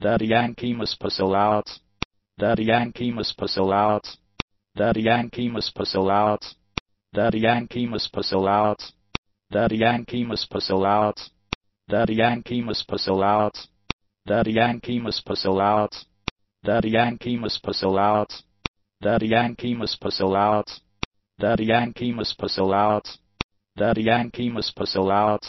Daddy Yankee must puzzle out. Daddy Yankee must puzzle out. Daddy Yankee must puzzle out. Daddy Yankee must puzzle out. Daddy Yankee must puzzle out. Daddy Yankee must puzzle out. Daddy Yankee must puzzle out. Daddy Yankee must puzzle out. Daddy Yankee must puzzle out. Daddy Yankee must puzzle out. That Yankee must puzzle out.